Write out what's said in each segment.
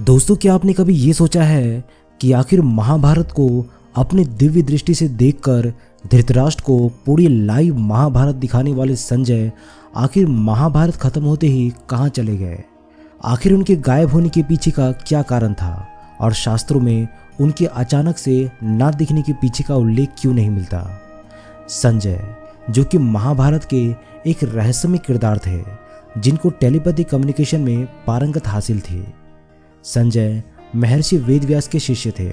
दोस्तों, क्या आपने कभी ये सोचा है कि आखिर महाभारत को अपने दिव्य दृष्टि से देखकर, धृतराष्ट्र को पूरी लाइव महाभारत दिखाने वाले संजय आखिर महाभारत खत्म होते ही कहाँ चले गए? आखिर उनके गायब होने के पीछे का क्या कारण था? और शास्त्रों में उनके अचानक से ना दिखने के पीछे का उल्लेख क्यों नहीं मिलता? संजय, जो कि महाभारत के एक रहस्यमय किरदार थे, जिनको टेलीपैथी कम्युनिकेशन में पारंगत हासिल थी संजय महर्षि वेदव्यास के शिष्य थे।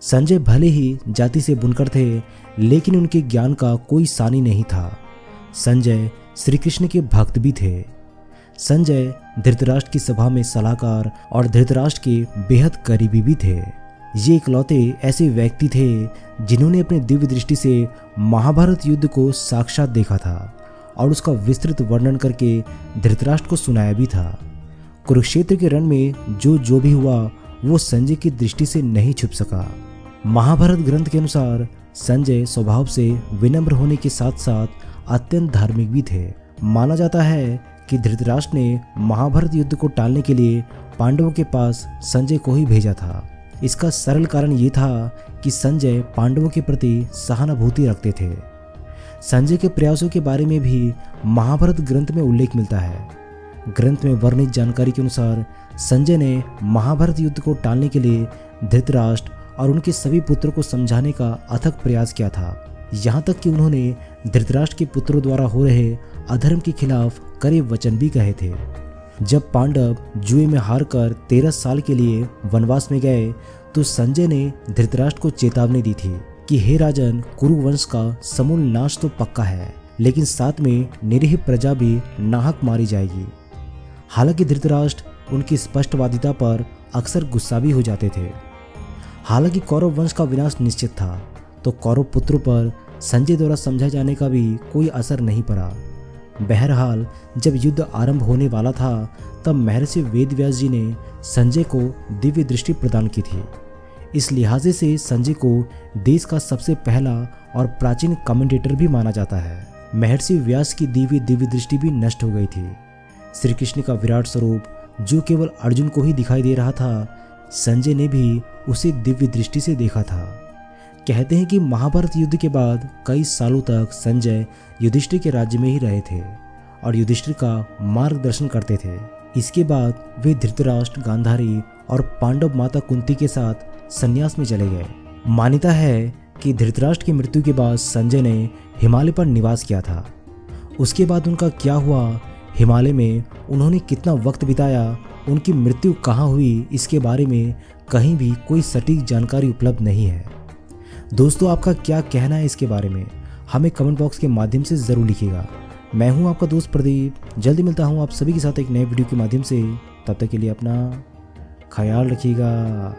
संजय भले ही जाति से बुनकर थे, लेकिन उनके ज्ञान का कोई सानी नहीं था। संजय श्री कृष्ण के भक्त भी थे। संजय धृतराष्ट्र की सभा में सलाहकार और धृतराष्ट्र के बेहद करीबी भी थे। ये इकलौते ऐसे व्यक्ति थे, जिन्होंने अपनी दिव्य दृष्टि से महाभारत युद्ध को साक्षात देखा था और उसका विस्तृत वर्णन करके धृतराष्ट्र को सुनाया भी था। कुरुक्षेत्र के रण में जो जो भी हुआ, वो संजय की दृष्टि से नहीं छुप सका। महाभारत ग्रंथ के अनुसार संजय स्वभाव से विनम्र होने के साथ साथ अत्यंत धार्मिक भी थे। माना जाता है कि धृतराष्ट्र ने महाभारत युद्ध को टालने के लिए पांडवों के पास संजय को ही भेजा था। इसका सरल कारण ये था कि संजय पांडवों के प्रति सहानुभूति रखते थे। संजय के प्रयासों के बारे में भी महाभारत ग्रंथ में उल्लेख मिलता है। ग्रंथ में वर्णित जानकारी के अनुसार, संजय ने महाभारत युद्ध को टालने के लिए धृतराष्ट्र और उनके सभी पुत्रों को समझाने का अथक प्रयास किया था। यहाँ तक कि उन्होंने धृतराष्ट्र के पुत्रों द्वारा हो रहे अधर्म के खिलाफ करे वचन भी कहे थे। जब पांडव जुए में हार कर तेरह साल के लिए वनवास में गए तो संजय ने धृतराष्ट्र को चेतावनी दी थी कि हे राजन, कुरुवंश का समूल नाश तो पक्का है, लेकिन साथ में निरीह प्रजा भी नाहक मारी जाएगी। हालाँकि धृतराष्ट्र उनकी स्पष्टवादिता पर अक्सर गुस्सा भी हो जाते थे। हालाँकि कौरव वंश का विनाश निश्चित था तो कौरव पुत्रों पर संजय द्वारा समझा जाने का भी कोई असर नहीं पड़ा। बहरहाल, जब युद्ध आरंभ होने वाला था, तब महर्षि वेदव्यास जी ने संजय को दिव्य दृष्टि प्रदान की थी। इस लिहाजे से संजय को देश का सबसे पहला और प्राचीन कमेंटेटर भी माना जाता है। महर्षि व्यास की दिव्य दिव्य दृष्टि भी नष्ट हो गई थी। श्री कृष्ण का विराट स्वरूप जो केवल अर्जुन को ही दिखाई दे रहा था, संजय ने भी उसे दिव्य दृष्टि से देखा था। कहते हैं कि महाभारत युद्ध के बाद कई सालों तक संजय युधिष्ठिर के राज्य में ही रहे थे और युधिष्ठिर का मार्गदर्शन करते थे। इसके बाद वे धृतराष्ट्र, गांधारी और पांडव माता कुंती के साथ संन्यास में चले गए। मान्यता है कि धृतराष्ट्र की मृत्यु के बाद संजय ने हिमालय पर निवास किया था। उसके बाद उनका क्या हुआ हिमालय में उन्होंने कितना वक्त बिताया, उनकी मृत्यु कहाँ हुई, इसके बारे में कहीं भी कोई सटीक जानकारी उपलब्ध नहीं है। दोस्तों, आपका क्या कहना है इसके बारे में? हमें कमेंट बॉक्स के माध्यम से ज़रूर लिखिएगा। मैं हूँ आपका दोस्त प्रदीप। जल्दी मिलता हूँ आप सभी के साथ एक नए वीडियो के माध्यम से। तब तक के लिए अपना ख्याल रखिएगा।